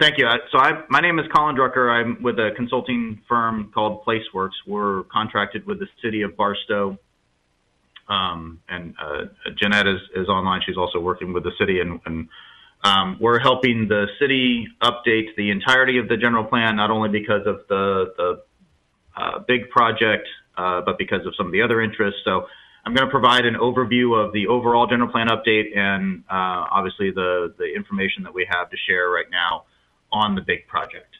Thank you. So I, my name is Colin Drucker. I'm with a consulting firm called PlaceWorks. We're contracted with the city of Barstow. Um, and uh, Jeanette is, is online. She's also working with the city, and, and um, we're helping the city update the entirety of the general plan, not only because of the, the uh, big project, uh, but because of some of the other interests. So I'm going to provide an overview of the overall general plan update and uh, obviously the, the information that we have to share right now on the big project.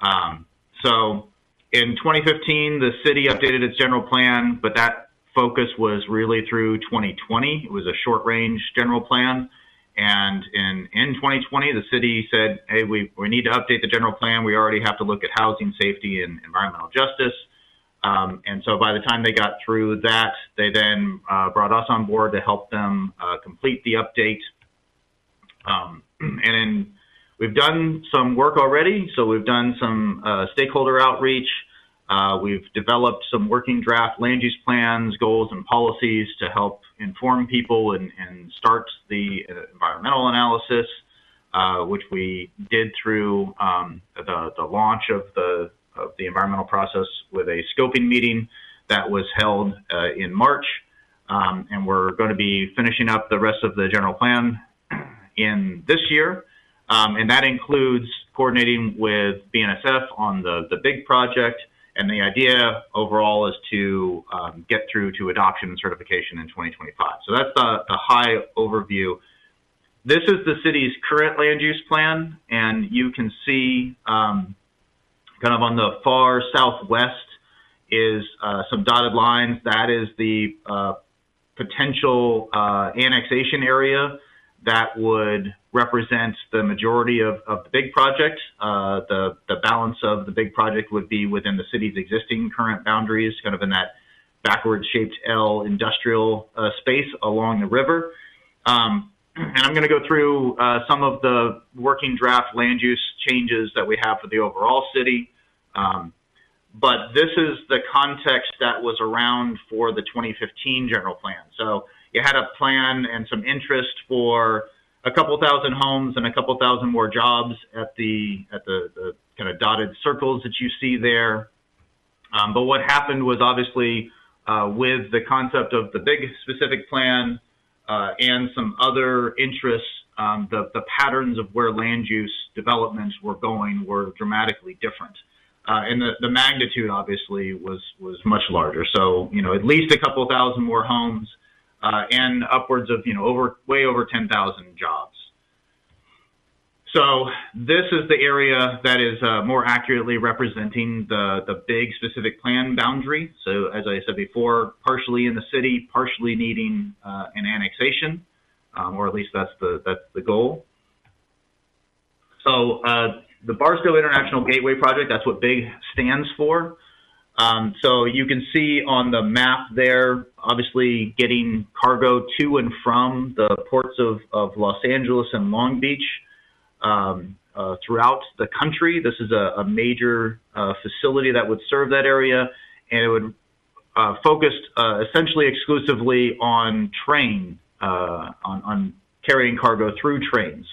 Um, so in 2015, the city updated its general plan, but that focus was really through 2020. It was a short range general plan. And in, in 2020, the city said, hey, we, we need to update the general plan. We already have to look at housing, safety, and environmental justice. Um, and so by the time they got through that, they then uh, brought us on board to help them uh, complete the update. Um, and then we've done some work already. So we've done some uh, stakeholder outreach. Uh, we've developed some working draft land use plans, goals, and policies to help inform people and, and start the uh, environmental analysis, uh, which we did through um, the, the launch of the of the environmental process with a scoping meeting that was held uh, in March. Um, and we're going to be finishing up the rest of the general plan in this year. Um, and that includes coordinating with BNSF on the, the big project. And the idea overall is to um, get through to adoption and certification in 2025. So that's the, the high overview. This is the city's current land use plan, and you can see um, Kind of on the far southwest is uh, some dotted lines. That is the uh, potential uh, annexation area that would represent the majority of, of the big project. Uh, the, the balance of the big project would be within the city's existing current boundaries, kind of in that backward shaped L industrial uh, space along the river. Um, and I'm going to go through uh, some of the working draft land use changes that we have for the overall city. Um, but this is the context that was around for the 2015 general plan. So you had a plan and some interest for a couple thousand homes and a couple thousand more jobs at the at the, the kind of dotted circles that you see there. Um, but what happened was obviously uh, with the concept of the big specific plan uh, and some other interests, um, the, the patterns of where land use developments were going were dramatically different. Uh, and the, the magnitude obviously was, was much larger. So, you know, at least a couple thousand more homes uh, and upwards of, you know, over way over 10,000 jobs. So this is the area that is uh, more accurately representing the, the big specific plan boundary. So as I said before, partially in the city, partially needing uh, an annexation, um, or at least that's the, that's the goal. So uh, the Barstow International Gateway Project, that's what BIG stands for. Um, so you can see on the map there, obviously getting cargo to and from the ports of, of Los Angeles and Long Beach um, uh, throughout the country. This is a, a major uh, facility that would serve that area, and it would uh, focus uh, essentially exclusively on train, uh, on, on carrying cargo through trains.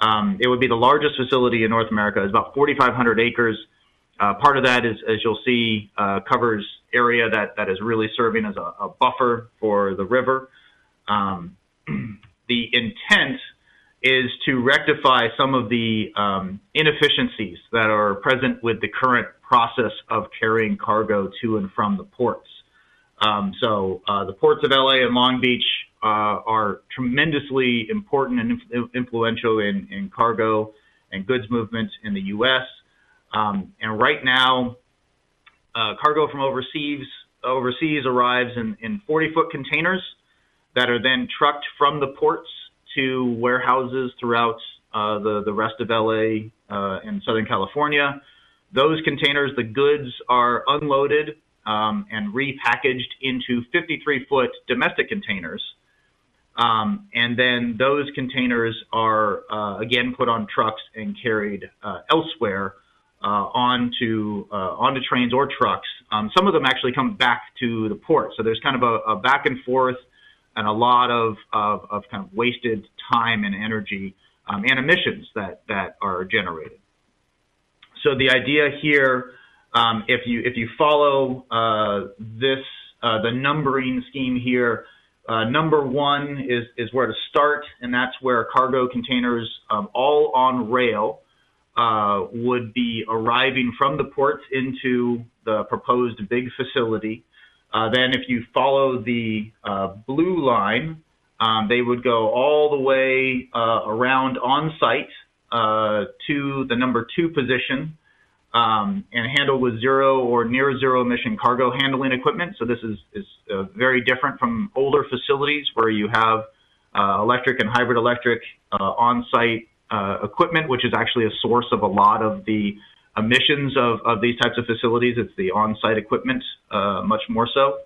Um, it would be the largest facility in North America. It's about 4,500 acres. Uh, part of that is, as you'll see, uh, covers area that, that is really serving as a, a buffer for the river. Um, the intent is to rectify some of the um, inefficiencies that are present with the current process of carrying cargo to and from the ports. Um, so uh, the ports of LA and Long Beach uh, are tremendously important and influential in, in, cargo and goods movement in the U.S. Um, and right now, uh, cargo from overseas overseas arrives in, in 40 foot containers that are then trucked from the ports to warehouses throughout uh, the, the rest of LA uh, and Southern California. Those containers, the goods are unloaded um, and repackaged into 53 foot domestic containers um, and then those containers are uh, again put on trucks and carried uh, elsewhere uh, onto uh, onto trains or trucks. Um, some of them actually come back to the port, so there's kind of a, a back and forth and a lot of, of, of, kind of wasted time and energy um, and emissions that that are generated. So the idea here, um, if you if you follow uh, this uh, the numbering scheme here, uh, number one is is where to start, and that's where cargo containers, um, all on rail, uh, would be arriving from the ports into the proposed big facility. Uh, then, if you follow the uh, blue line, um, they would go all the way uh, around on site uh, to the number two position um, and handle with zero or near zero emission cargo handling equipment. So this is, is very different from older facilities where you have uh, electric and hybrid electric uh, on-site uh, equipment, which is actually a source of a lot of the emissions of, of these types of facilities. It's the on-site equipment uh, much more so.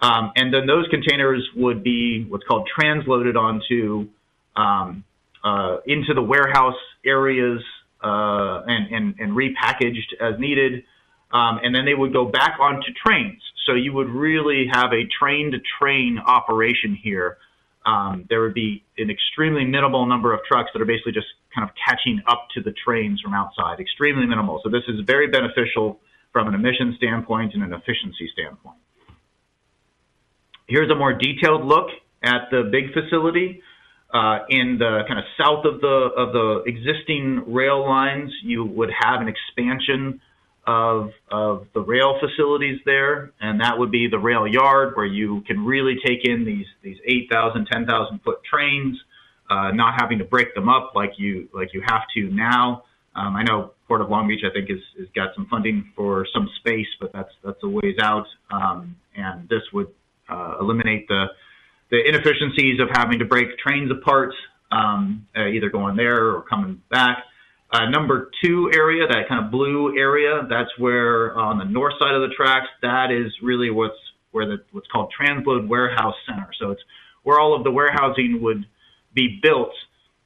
Um, and then those containers would be what's called transloaded onto um, uh, into the warehouse areas uh, and, and, and, repackaged as needed. Um, and then they would go back onto trains. So you would really have a train to train operation here. Um, there would be an extremely minimal number of trucks that are basically just kind of catching up to the trains from outside, extremely minimal. So this is very beneficial from an emission standpoint and an efficiency standpoint. Here's a more detailed look at the big facility. Uh, in the kind of south of the of the existing rail lines, you would have an expansion of of the rail facilities there, and that would be the rail yard where you can really take in these these 8,000, 10,000 foot trains, uh, not having to break them up like you like you have to now. Um, I know Port of Long Beach, I think, has, has got some funding for some space, but that's that's a ways out, um, and this would uh, eliminate the the inefficiencies of having to break trains apart, um, uh, either going there or coming back. Uh, number two area, that kind of blue area, that's where on the north side of the tracks, that is really what's where the what's called transload warehouse center. So it's where all of the warehousing would be built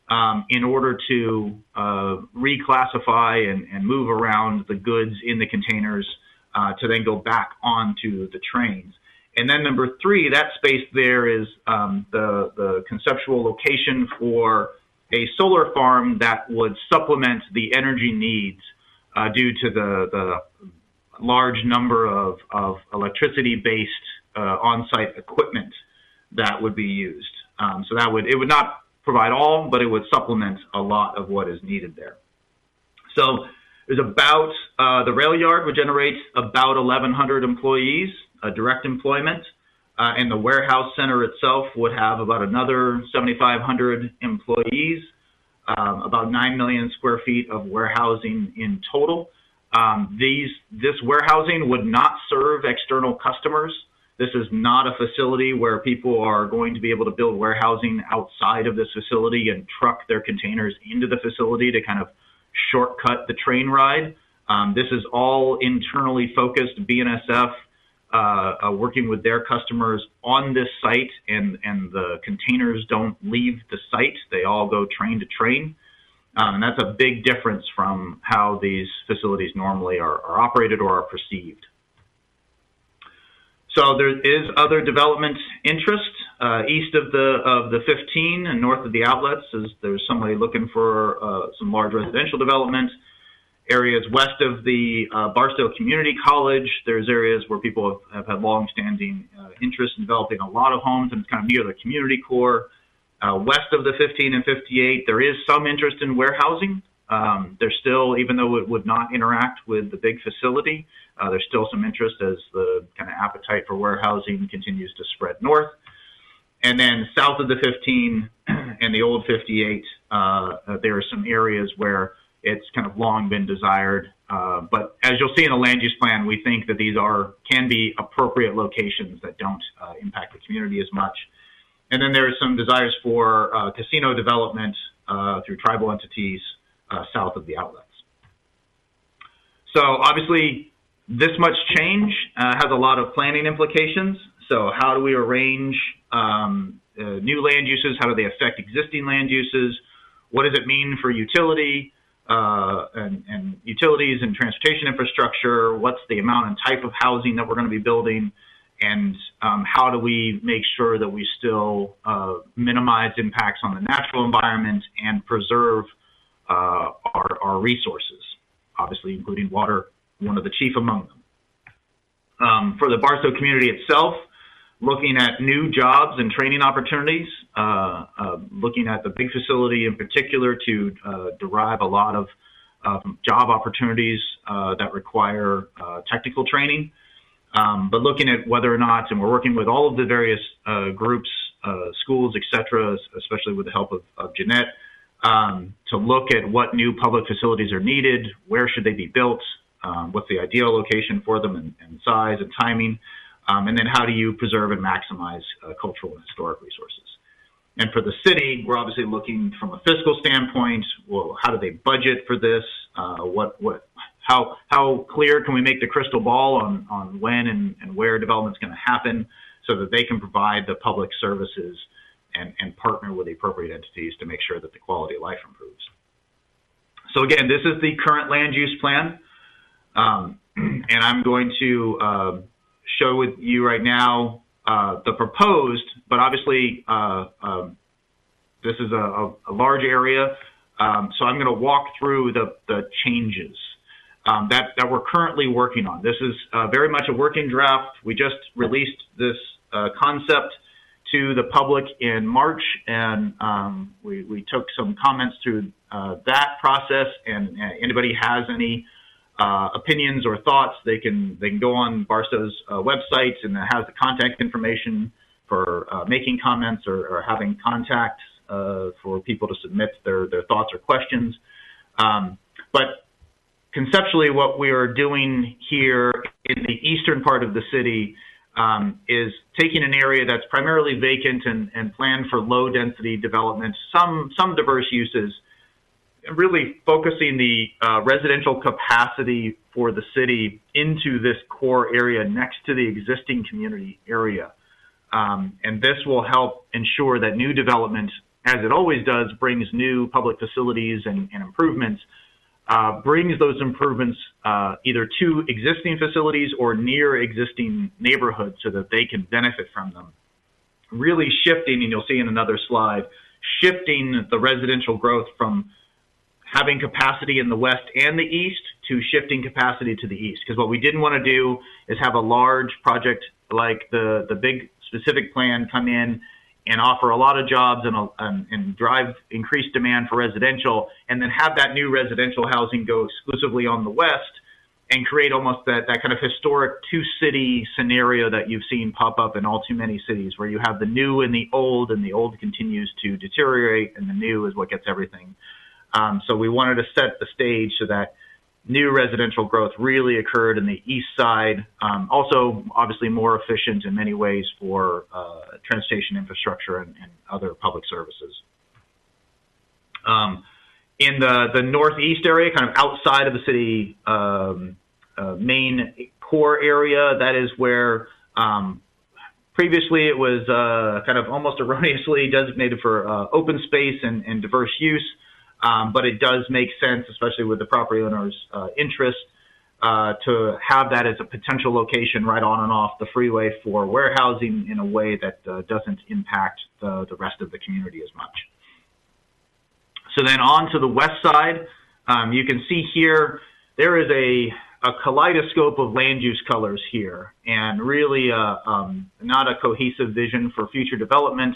um, in order to uh, reclassify and, and, move around the goods in the containers uh, to then go back onto the trains. And then number three, that space there is um, the, the conceptual location for a solar farm that would supplement the energy needs uh, due to the, the large number of, of electricity-based uh, on-site equipment that would be used. Um, so that would it would not provide all, but it would supplement a lot of what is needed there. So there's about uh, the rail yard would generate about 1,100 employees uh, direct employment. Uh, and the warehouse center itself would have about another 7,500 employees, um, about 9 million square feet of warehousing in total. Um, these, this warehousing would not serve external customers. This is not a facility where people are going to be able to build warehousing outside of this facility and truck their containers into the facility to kind of shortcut the train ride. Um, this is all internally focused BNSF uh, uh, working with their customers on this site, and, and the containers don't leave the site. They all go train to train. Um, and that's a big difference from how these facilities normally are, are operated or are perceived. So there is other development interest uh, east of the of the 15 and north of the outlets. Is there's somebody looking for uh, some large residential development areas west of the uh, Barstow Community College. There's areas where people have, have had long-standing uh, interest in developing a lot of homes, and it's kind of near the community core. Uh, west of the 15 and 58, there is some interest in warehousing. Um, there's still, even though it would not interact with the big facility, uh, there's still some interest as the kind of appetite for warehousing continues to spread north. And then south of the 15 and the old 58, uh, there are some areas where it's kind of long been desired. Uh, but as you'll see in the land use plan, we think that these are can be appropriate locations that don't uh, impact the community as much. And then there are some desires for uh, casino development uh, through tribal entities uh, south of the outlets. So obviously, this much change uh, has a lot of planning implications. So how do we arrange um, new land uses? How do they affect existing land uses? What does it mean for utility? Uh, and, and, utilities and transportation infrastructure, what's the amount and type of housing that we're going to be building, and um, how do we make sure that we still uh, minimize impacts on the natural environment and preserve uh, our, our, resources, obviously including water, one of the chief among them. Um, for the Barstow community itself, looking at new jobs and training opportunities, uh, uh, looking at the big facility in particular to uh, derive a lot of um, job opportunities uh, that require uh, technical training. Um, but looking at whether or not, and we're working with all of the various uh, groups, schools, et cetera, especially with the help of, of Jeanette, um, to look at what new public facilities are needed, where should they be built, um, what's the ideal location for them and, and size and timing, um, and then how do you preserve and maximize uh, cultural and historic resources. And for the city, we're obviously looking from a fiscal standpoint. Well, how do they budget for this? Uh, what, what, how, how clear can we make the crystal ball on, on when and, and where development's going to happen so that they can provide the public services and, and partner with the appropriate entities to make sure that the quality of life improves. So again, this is the current land use plan. Um, and I'm going to uh, show with you right now uh, the proposed, but obviously uh, um, this is a, a large area. Um, so I'm going to walk through the, the changes um, that, that we're currently working on. This is uh, very much a working draft. We just released this uh, concept to the public in March, and um, we, we took some comments through uh, that process. And uh, anybody has any uh, opinions or thoughts, they can they can go on Barstow's uh, website, and it has the contact information for uh, making comments or, or having contacts uh, for people to submit their their thoughts or questions. Um, but conceptually, what we are doing here in the eastern part of the city um, is taking an area that's primarily vacant and, and planned for low density development, some, some diverse uses, really focusing the uh, residential capacity for the city into this core area next to the existing community area. Um, and this will help ensure that new development, as it always does, brings new public facilities and, and improvements uh, brings those improvements uh, either to existing facilities or near existing neighborhoods so that they can benefit from them. Really shifting, and you'll see in another slide, shifting the residential growth from having capacity in the west and the east to shifting capacity to the east. Because what we didn't want to do is have a large project like the, the big specific plan come in and offer a lot of jobs and, and, and, drive increased demand for residential, and then have that new residential housing go exclusively on the west and create almost that, that kind of historic two city scenario that you've seen pop up in all too many cities, where you have the new and the old, and the old continues to deteriorate, and the new is what gets everything. Um, so we wanted to set the stage so that new residential growth really occurred in the east side. Um, also, obviously, more efficient in many ways for uh, transportation infrastructure and, other public services. Um, in the, the northeast area, kind of outside of the city uh, main core area, that is where previously it was uh, kind of almost erroneously designated for open space and diverse use. Um, but it does make sense, especially with the property owner's uh, interest, uh, to have that as a potential location right on and off the freeway for warehousing in a way that uh, doesn't impact the, the rest of the community as much. So then on to the west side, um, you can see here there is a, a, kaleidoscope of land use colors here and really uh, um, not a cohesive vision for future development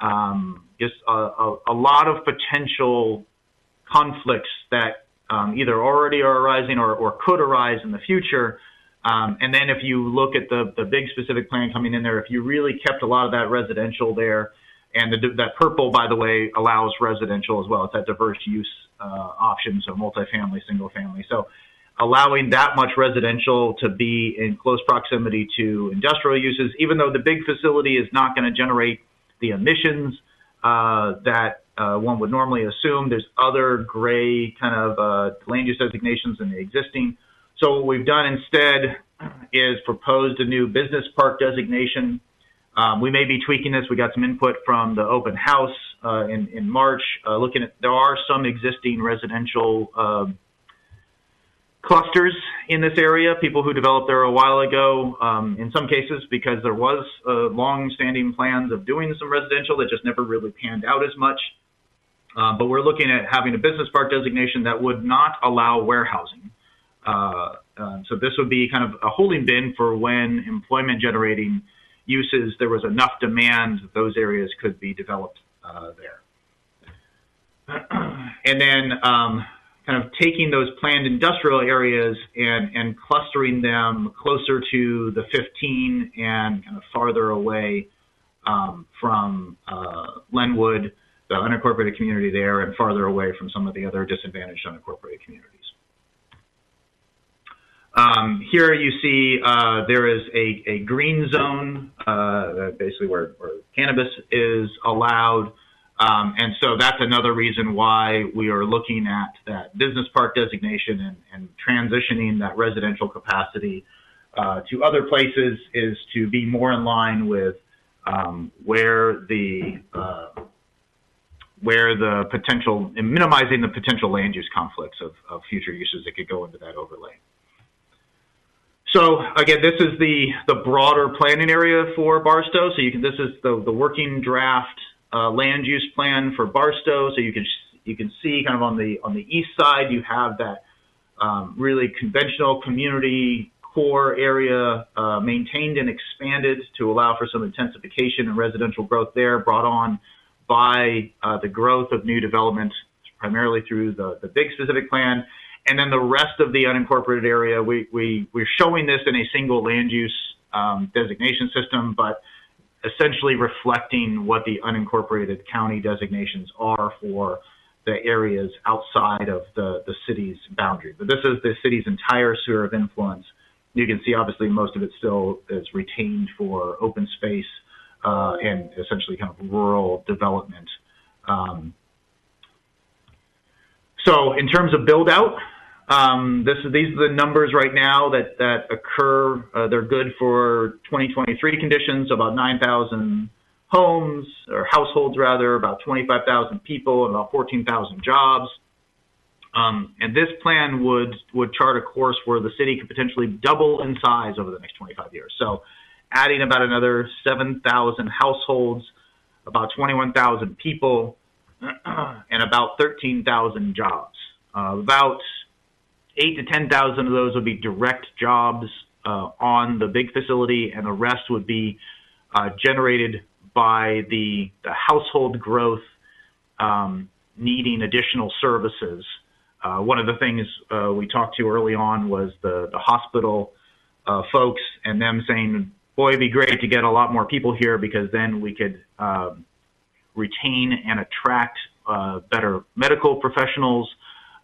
um, just a, a, a, lot of potential conflicts that um, either already are arising or, or could arise in the future. Um, and then if you look at the, the big specific plan coming in there, if you really kept a lot of that residential there, and the, that purple, by the way, allows residential as well. It's that diverse use uh, option, so multifamily, single family. So allowing that much residential to be in close proximity to industrial uses, even though the big facility is not going to generate the emissions that uh, one would normally assume. There's other gray kind of uh, land use designations in the existing. So what we've done instead is proposed a new business park designation. Um, we may be tweaking this. We got some input from the open house uh, in, in March, uh, looking at there are some existing residential clusters in this area, people who developed there a while ago, um, in some cases because there was uh, long-standing plans of doing some residential that just never really panned out as much. Uh, but we're looking at having a business park designation that would not allow warehousing. Uh, um, so this would be kind of a holding bin for when employment generating uses, there was enough demand, those areas could be developed uh, there. and then um, kind of taking those planned industrial areas and, and clustering them closer to the 15 and kind of farther away um, from uh, Lenwood, the unincorporated community there, and farther away from some of the other disadvantaged unincorporated communities. Um, here you see uh, there is a, a green zone, uh, basically where, where, cannabis is allowed. Um, and so that's another reason why we are looking at that business park designation and, and transitioning that residential capacity uh, to other places is to be more in line with um, where the uh, where the potential minimizing the potential land use conflicts of, of future uses that could go into that overlay. So again, this is the the broader planning area for Barstow. So you can this is the the working draft uh, land use plan for Barstow. So you can you can see kind of on the on the east side you have that um, really conventional community core area uh, maintained and expanded to allow for some intensification and residential growth there, brought on by uh, the growth of new development, primarily through the the big specific plan and then the rest of the unincorporated area, we, we, we're showing this in a single land use um, designation system, but essentially reflecting what the unincorporated county designations are for the areas outside of the, the city's boundary. But this is the city's entire sphere of influence. You can see, obviously, most of it still is retained for open space uh, and essentially kind of rural development. Um, so in terms of build out, um, this these are the numbers right now that, that occur. Uh, they're good for 2023 conditions, about 9,000 homes or households rather, about 25,000 people and about 14,000 jobs. Um, and this plan would, would chart a course where the city could potentially double in size over the next 25 years. So adding about another 7,000 households, about 21,000 people, and about 13,000 jobs. Uh, about eight to 10,000 of those would be direct jobs uh, on the big facility, and the rest would be uh, generated by the, the household growth um, needing additional services. Uh, one of the things uh, we talked to early on was the, the hospital uh, folks and them saying, boy, it'd be great to get a lot more people here because then we could um, retain and attract uh, better medical professionals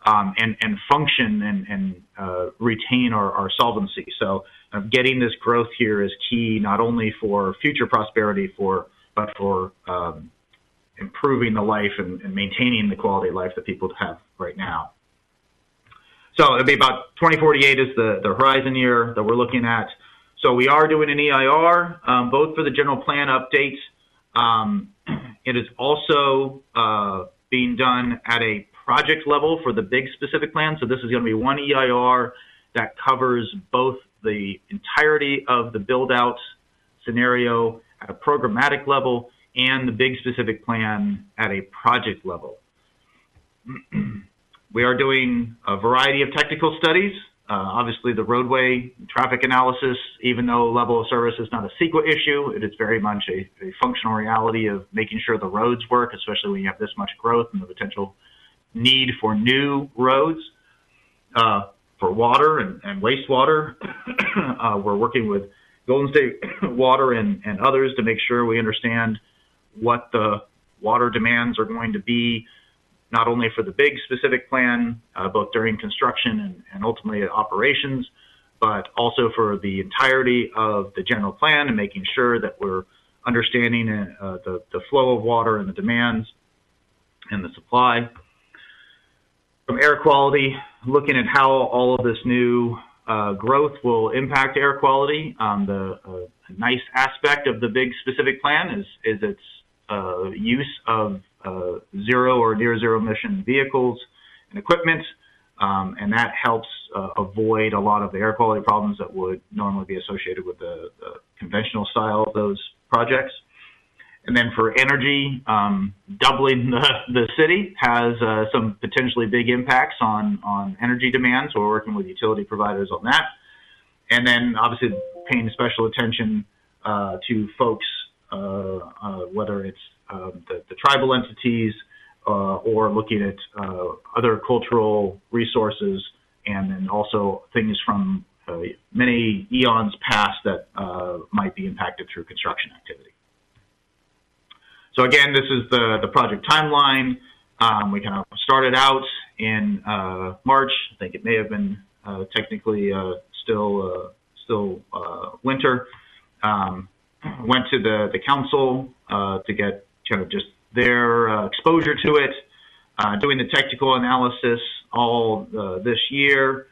and, and function and, uh, retain our, solvency. So uh, getting this growth here is key not only for future prosperity, for but for um, improving the life and, maintaining the quality of life that people have right now. So it'll be about 2048 is the, horizon year that we're looking at. So we are doing an EIR, um, both for the general plan update. Um, it is also uh, being done at a project level for the big specific plan. So this is going to be one EIR that covers both the entirety of the build out scenario at a programmatic level and the big specific plan at a project level. we are doing a variety of technical studies. Uh, obviously, the roadway traffic analysis, even though level of service is not a CEQA issue, it is very much a, a functional reality of making sure the roads work, especially when you have this much growth and the potential need for new roads, uh, for water and, and wastewater. uh, we're working with Golden State Water and, and others to make sure we understand what the water demands are going to be, not only for the big specific plan, uh, both during construction and, and ultimately operations, but also for the entirety of the general plan and making sure that we're understanding uh, the, the flow of water and the demands and the supply from air quality, looking at how all of this new uh, growth will impact air quality. Um, the uh, nice aspect of the big specific plan is, is its uh, use of uh, zero or near zero emission vehicles and equipment. Um, and that helps uh, avoid a lot of the air quality problems that would normally be associated with the, the conventional style of those projects. And then for energy, um, doubling the, the city has uh, some potentially big impacts on, on energy demand. So we're working with utility providers on that. And then obviously paying special attention uh, to folks, uh, uh whether it's um, the, the, tribal entities uh, or looking at uh, other cultural resources and then also things from many eons past that might be impacted through construction activity. So again, this is the, the project timeline. Um, we kind of started out in uh, March. I think it may have been uh, technically uh, still uh, still uh, winter. Um, went to the the council uh, to get kind of just their exposure to it. doing the technical analysis all this year,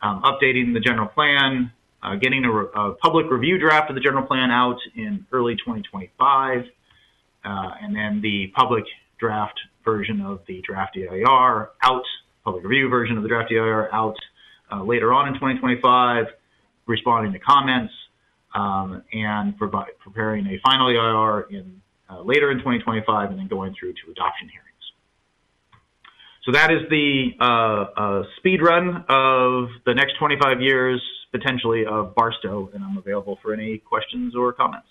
um, updating the general plan, getting a, re a public review draft of the general plan out in early 2025 uh, and then the public draft version of the draft EIR out, public review version of the draft EIR out uh, later on in 2025, responding to comments, um, and provide, preparing a final EIR in uh, later in 2025, and then going through to adoption hearings. So that is the uh, uh, speed run of the next 25 years, potentially, of Barstow, and I'm available for any questions or comments.